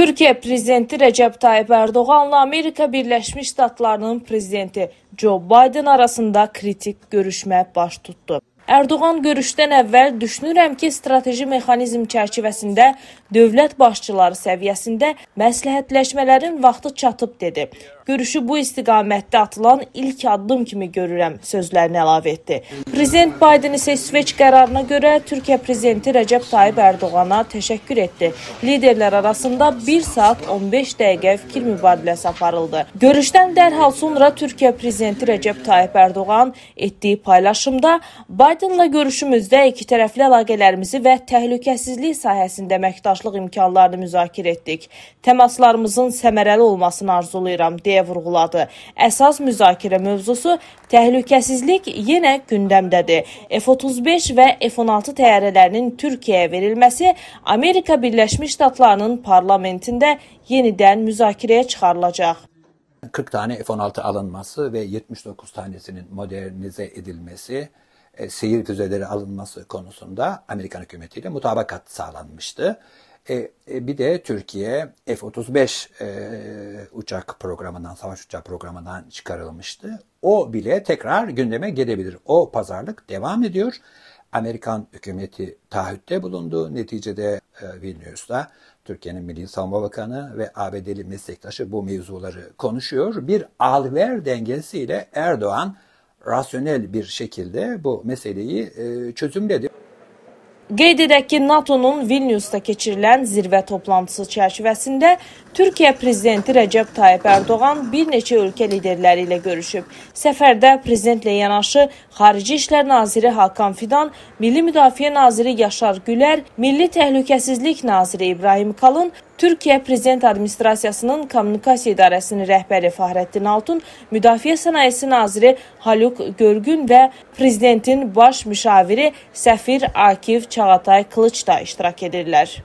Türkiyə prezidenti Rəcəb Tayyib Ərdoğanla Amerika Birləşmiş Ştatlarının prezidenti Joe Biden arasında kritik görüşmə baş tutdu. Ərdoğan görüşdən əvvəl düşünürəm ki, strateji mexanizm çərçivəsində dövlət başçıları səviyyəsində məsləhətləşmələrin vaxtı çatıb dedi. Görüşü bu istiqamətdə atılan ilk addım kimi görürəm sözlərini əlavə etdi. Prezident Biden isə İsveç qərarına görə Türkiyə prezidenti Rəcəb Tayyib Ərdoğana təşəkkür etdi. Liderlər arasında 1 saat 15 dəqiqə fikir mübadiləsi aparıldı. Görüşdən dərhal sonra Türkiyə prezidenti Rəcəb Tayyib Ərdoğan etdiyi paylaşımda Bidenla görüşümüzdə ikitərəfli əlaqələrimizi və təhlükəsizlik sahəsində əməkdaşlıq imkanlarını müzakirə etdik. Təmaslarımızın səmərəli olmasını arzulayıram deyə vurğuladı. Əsas müzakirə mövzusu təhlükəsizlik yenə gündəmdədir. F-35 və F-16 təyyarələrinin Türkiyəyə verilməsi Amerika Birləşmiş Ştatlarının parlamentində yenidən müzakirəyə çıxarılacaq. 40 tane F-16 alınması ve 79 tanesinin modernize edilmesi, e, seyir füzeleri alınması konusunda Amerikan hükümetiyle mutabakat sağlanmıştı. E, e, bir de Türkiye F-35 e, uçak programından, savaş uçak programından çıkarılmıştı. O bile tekrar gündeme gelebilir. O pazarlık devam ediyor. Amerikan hükümeti taahhütte bulundu. Neticede Vilnius'ta Türkiye'nin Milli Savunma Bakanı ve ABD'li meslektaşı bu mevzuları konuşuyor. Bir al-ver dengesiyle Erdoğan rasyonel bir şekilde bu meseleyi e, çözümledi. Qeyd edək ki, NATO-nun Vilniusda keçirilən zirvə toplantısı çərçivəsində Türkiyə prezidenti Rəcəb Tayyip Ərdoğan bir neçə ölkə liderləri ilə görüşüb. Səfərdə prezidentlə yanaşı Xarici İşlər naziri Hakan Fidan, Milli Müdafiə naziri Yaşar Gülər, Milli Təhlükəsizlik naziri İbrahim Kalın, Türkiyə Prezident Administrasiyasının Kommunikasiya İdarəsinin rəhbəri Fahrettin Altun, Müdafiə Sənayesi naziri Haluk Görgün və prezidentin baş müşaviri səfir Akif Çağatay Qılıç da iştirak edirlər.